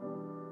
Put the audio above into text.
you